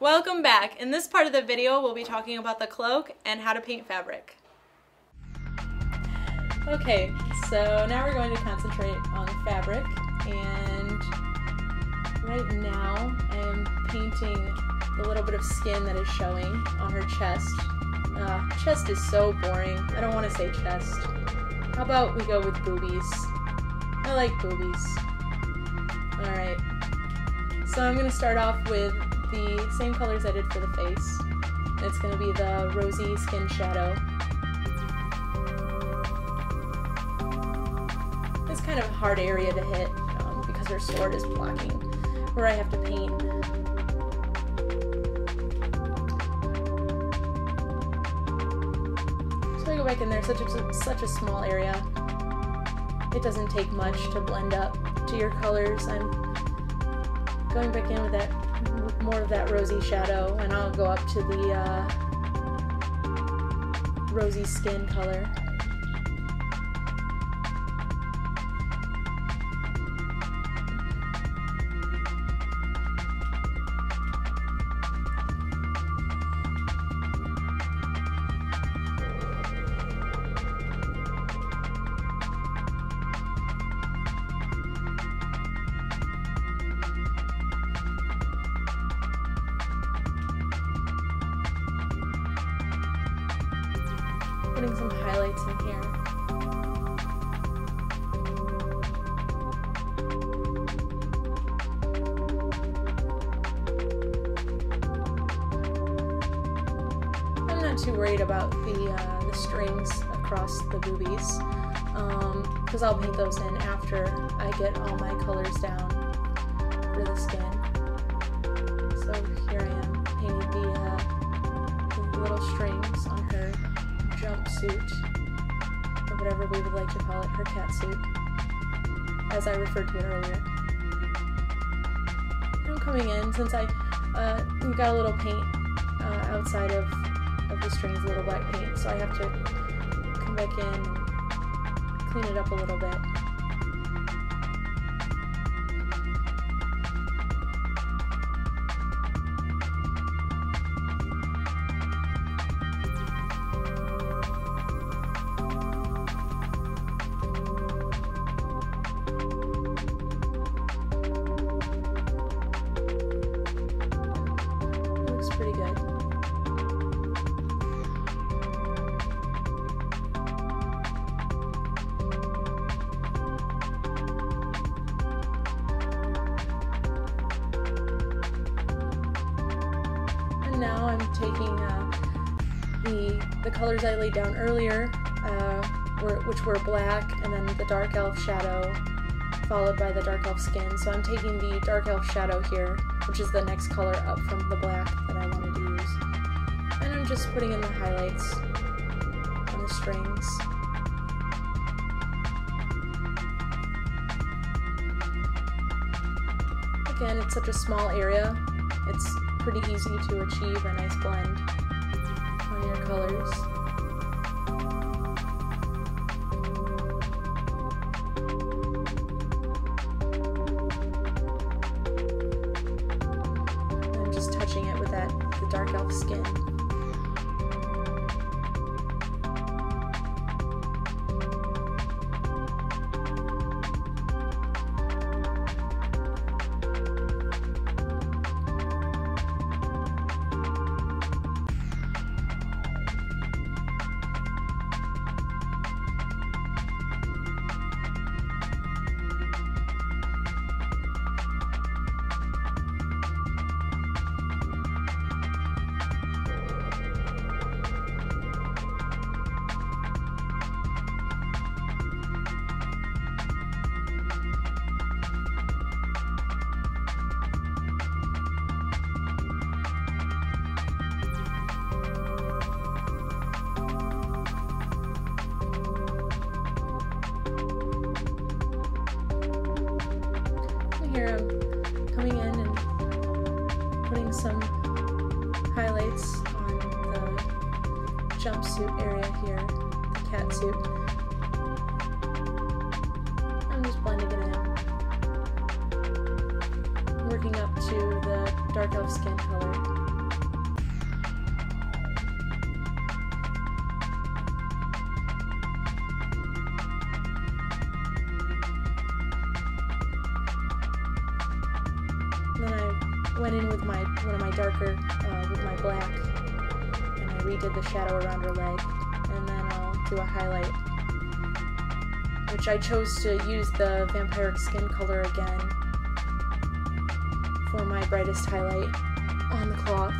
Welcome back. In this part of the video, we'll be talking about the cloak and how to paint fabric. Okay, so now we're going to concentrate on fabric and right now I am painting the little bit of skin that is showing on her chest. Uh, chest is so boring. I don't want to say chest. How about we go with boobies? I like boobies. Alright. So I'm going to start off with the same colors I did for the face. It's going to be the rosy skin shadow. It's kind of a hard area to hit um, because her sword is blocking where I have to paint. So I go back in there, such a, such a small area. It doesn't take much to blend up to your colors. I'm going back in with that more of that rosy shadow, and I'll go up to the uh, rosy skin color. Too worried about the, uh, the strings across the boobies, because um, I'll paint those in after I get all my colors down for the skin. So here I am painting the, uh, the little strings on her jumpsuit, or whatever we would like to call it, her cat suit, as I referred to it earlier. I'm coming in, since I uh, got a little paint uh, outside of, strings, a little black paint, so I have to come back in and clean it up a little bit. Colors I laid down earlier, uh, were, which were black, and then the dark elf shadow, followed by the dark elf skin. So I'm taking the dark elf shadow here, which is the next color up from the black that I wanted to use. And I'm just putting in the highlights on the strings. Again, it's such a small area, it's pretty easy to achieve a nice blend your colors. swamp suit area here, the cat suit. I'm just blending it in. Working up to the dark elf skin color. went in with my one of my darker uh, with my black redid the shadow around her leg, and then I'll do a highlight, which I chose to use the vampiric skin color again for my brightest highlight on the cloth.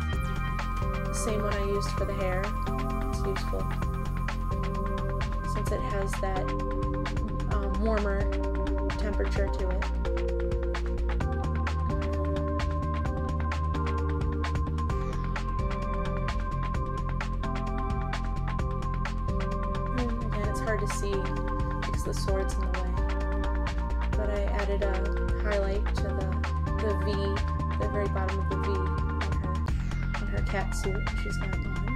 The same one I used for the hair. It's useful since it has that um, warmer temperature to it. Cat suit she's got on.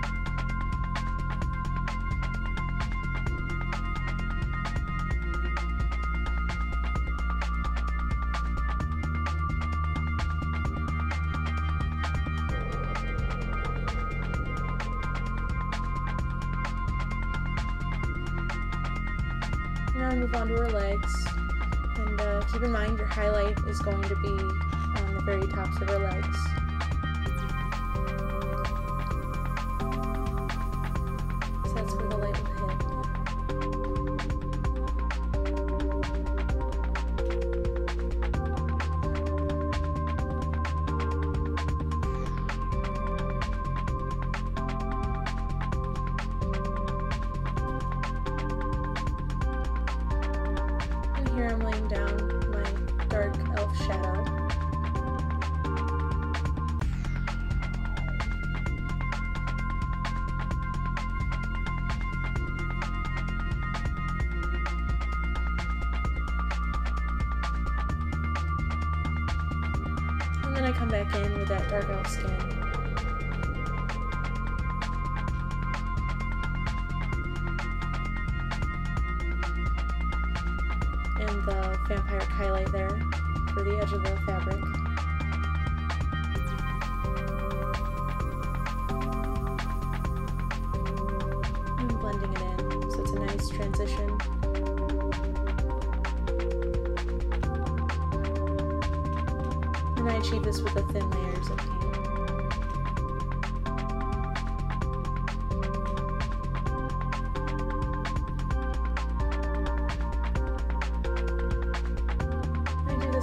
I'm laying down my dark elf shadow.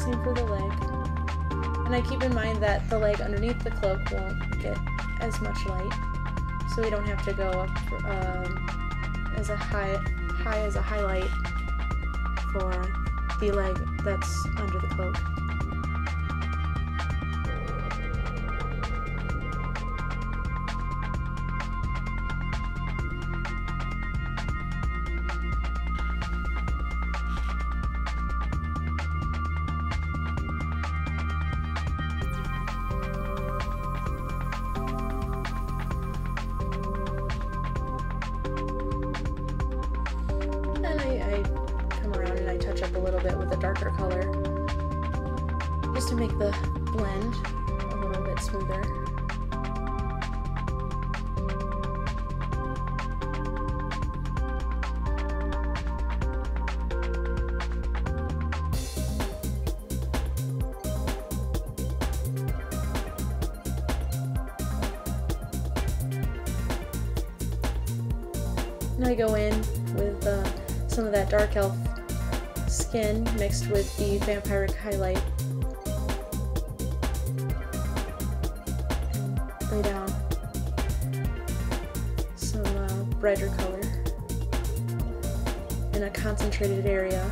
Same for the leg. And I keep in mind that the leg underneath the cloak won't get as much light, so we don't have to go up um, as a high, high as a highlight for the leg that's under the cloak. Up a little bit with a darker color just to make the blend a little bit smoother. Skin mixed with the vampiric highlight. Lay down some uh, brighter color in a concentrated area.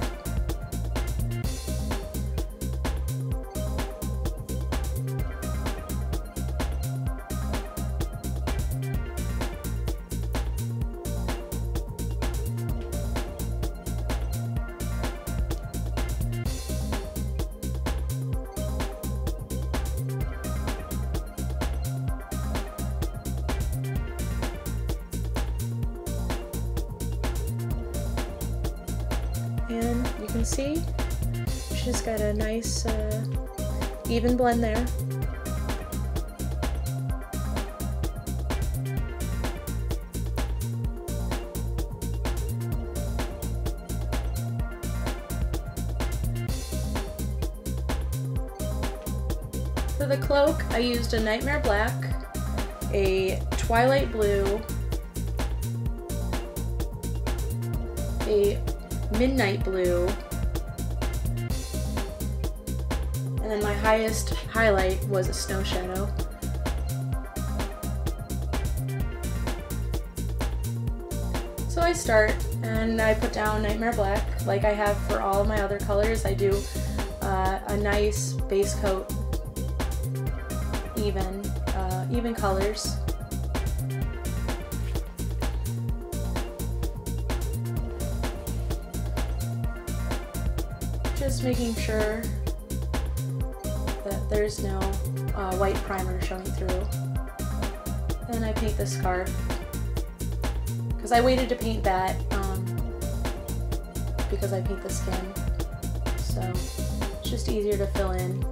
And you can see she's got a nice uh, even blend there. For the cloak, I used a Nightmare Black, a Twilight Blue, a Midnight Blue, and then my highest highlight was a Snow Shadow. So I start and I put down Nightmare Black like I have for all my other colors. I do uh, a nice base coat, even, uh, even colors. Just making sure that there's no uh, white primer showing through. Then I paint the scarf because I waited to paint that um, because I paint the skin. So it's just easier to fill in.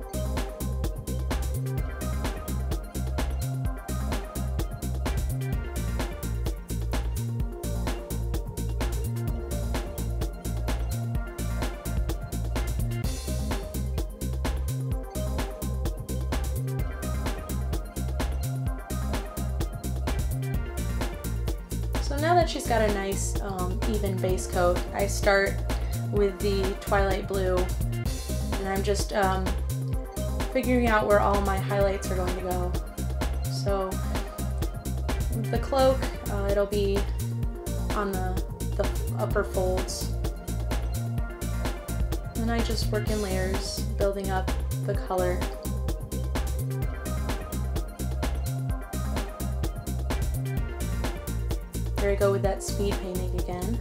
She's got a nice um, even base coat, I start with the Twilight Blue and I'm just um, figuring out where all my highlights are going to go. So the cloak, uh, it'll be on the, the upper folds. And I just work in layers, building up the color. Go with that speed painting again.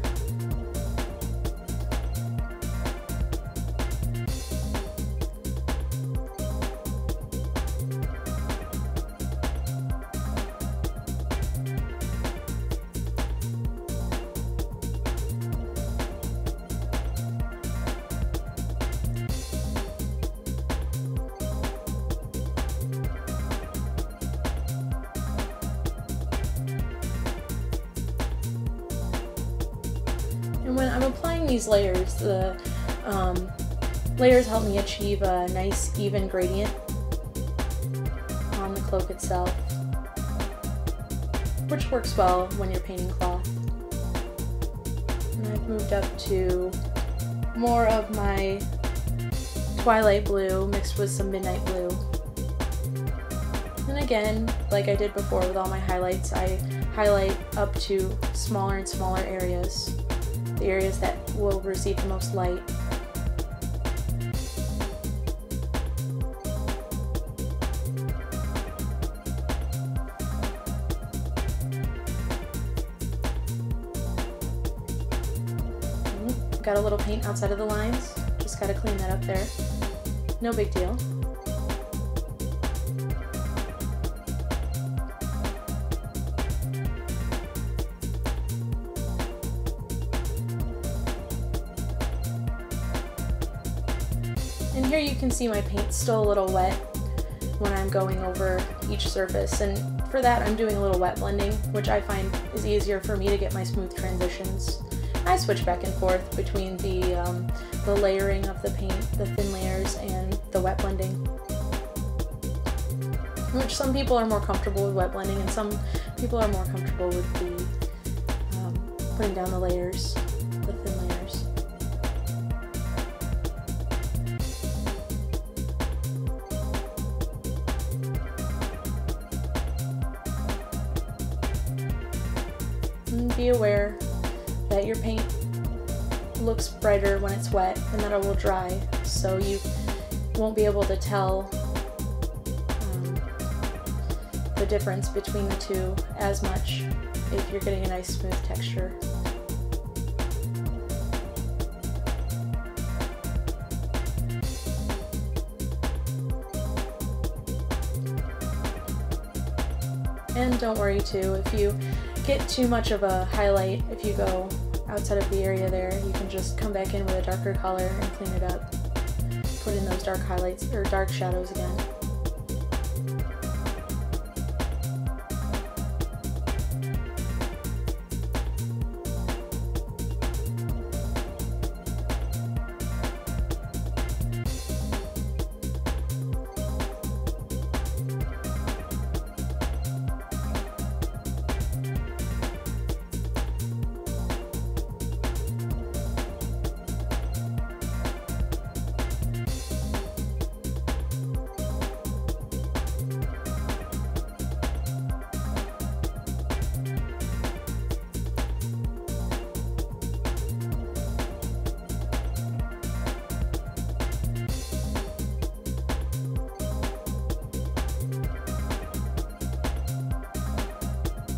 When I'm applying these layers, the um, layers help me achieve a nice even gradient on the cloak itself, which works well when you're painting cloth. And I've moved up to more of my twilight blue mixed with some midnight blue. And again, like I did before with all my highlights, I highlight up to smaller and smaller areas the areas that will receive the most light. Got a little paint outside of the lines, just gotta clean that up there. No big deal. See my paint's still a little wet when I'm going over each surface. And for that, I'm doing a little wet blending, which I find is easier for me to get my smooth transitions. I switch back and forth between the, um, the layering of the paint, the thin layers, and the wet blending. Which some people are more comfortable with wet blending, and some people are more comfortable with the um, putting down the layers, and that it will dry so you won't be able to tell um, the difference between the two as much if you're getting a nice smooth texture. And don't worry too, if you get too much of a highlight, if you go outside of the area there, you can just come back in with a darker color and clean it up. Put in those dark highlights, or dark shadows again.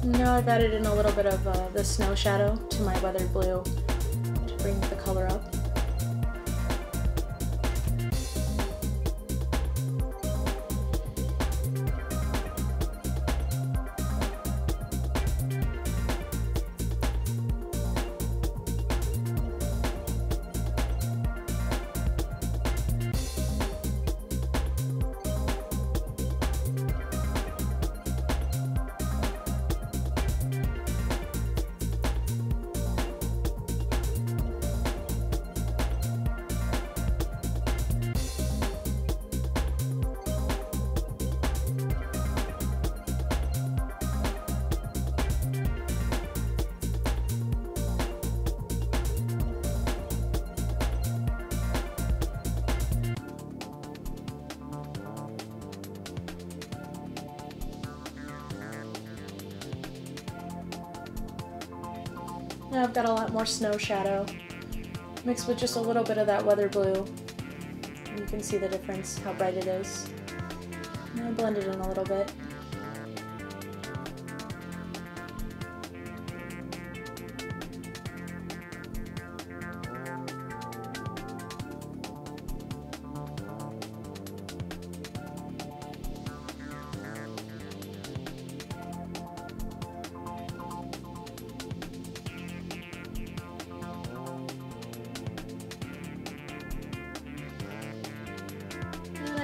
Now I've added in a little bit of uh, the snow shadow to my weathered blue to bring the color up. Now I've got a lot more snow shadow mixed with just a little bit of that weather blue. You can see the difference, how bright it is. And I blend it in a little bit.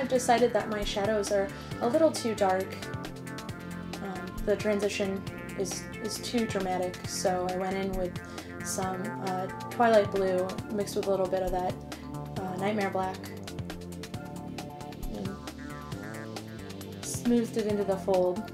I've decided that my shadows are a little too dark. Um, the transition is, is too dramatic, so I went in with some uh, Twilight Blue mixed with a little bit of that uh, Nightmare Black and smoothed it into the fold.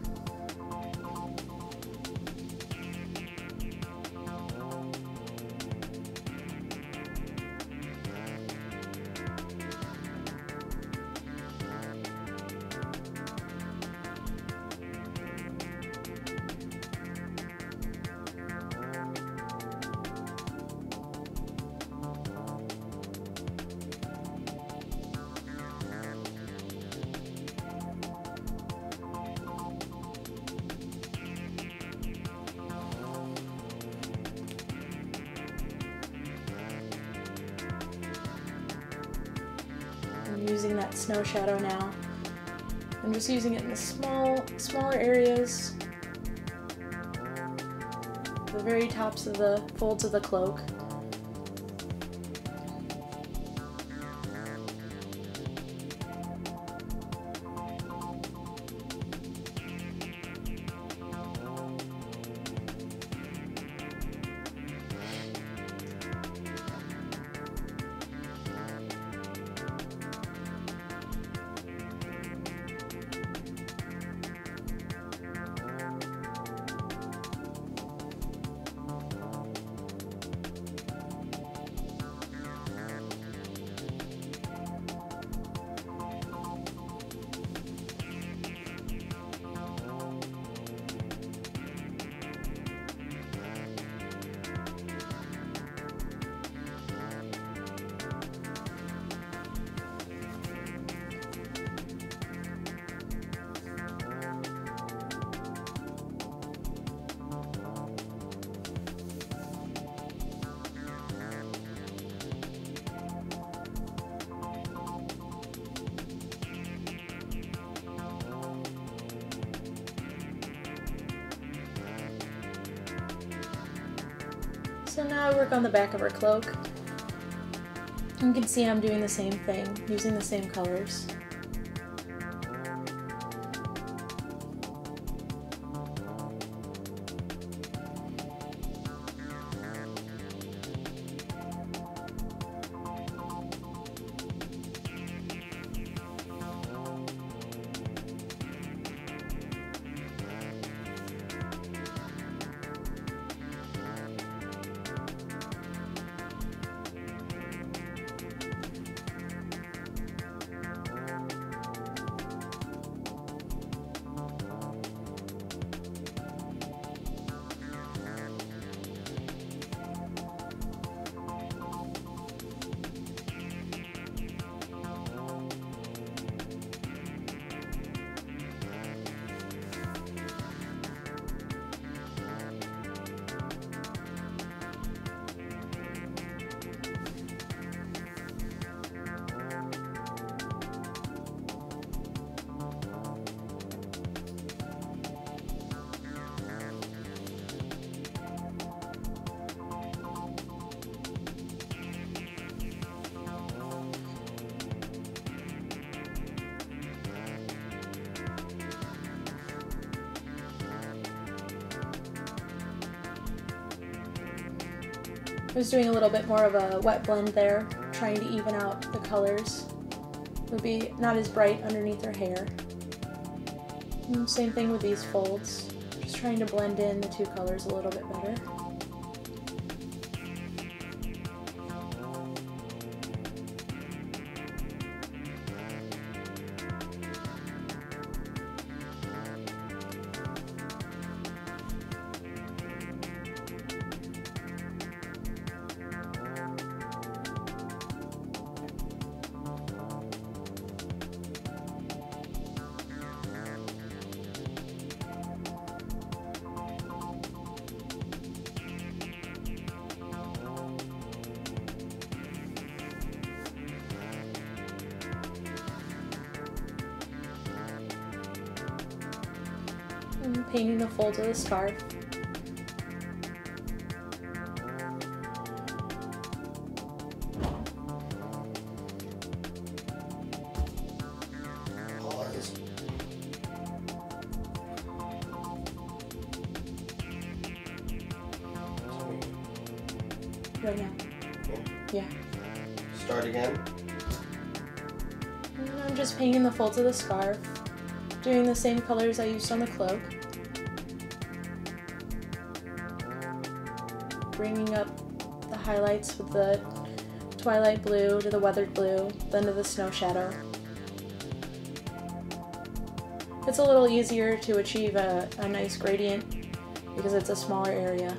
That snow shadow now. I'm just using it in the small, smaller areas, the very tops of the folds of the cloak. So now I work on the back of her cloak. You can see I'm doing the same thing, using the same colors. Was doing a little bit more of a wet blend there, trying to even out the colors. It would be not as bright underneath her hair. And same thing with these folds, just trying to blend in the two colors a little bit better. Painting the folds of the scarf. Pause. Oh, right now. Yeah. Start again. I'm just painting the folds of the scarf, doing the same colors I used on the cloak. Bringing up the highlights with the twilight blue to the weathered blue, then to the snow shadow. It's a little easier to achieve a, a nice gradient because it's a smaller area.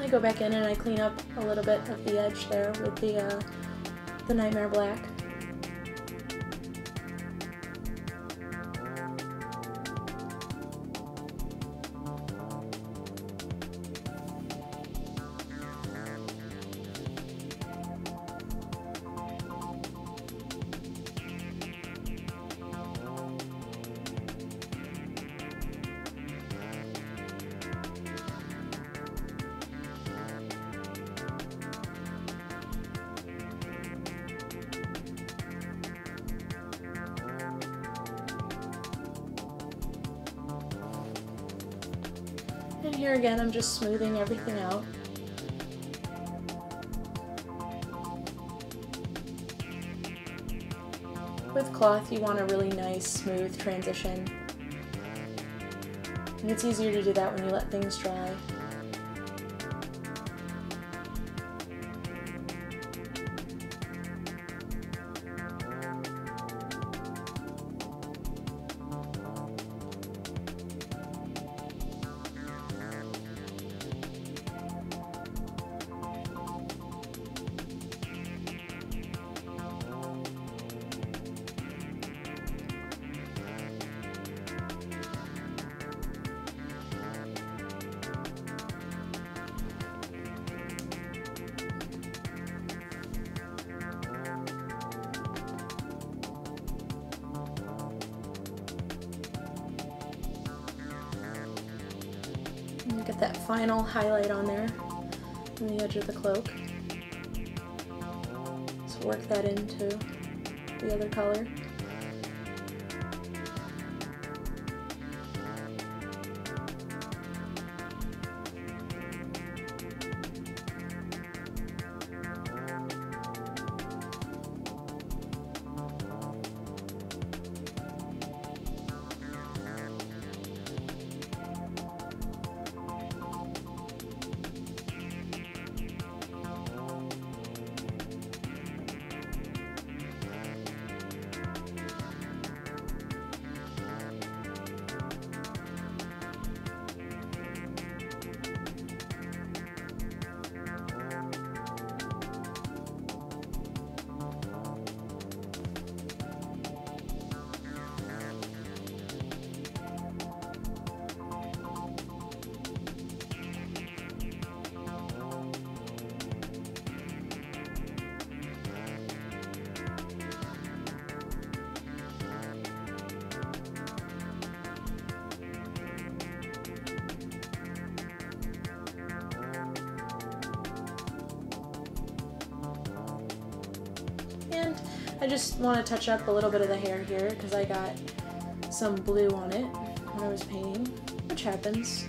Then I go back in and I clean up a little bit of the edge there with the uh, the Nightmare Black. And here again, I'm just smoothing everything out. With cloth, you want a really nice, smooth transition. And it's easier to do that when you let things dry. And get that final highlight on there on the edge of the cloak. So work that into the other color. I just want to touch up a little bit of the hair here because I got some blue on it when I was painting, which happens.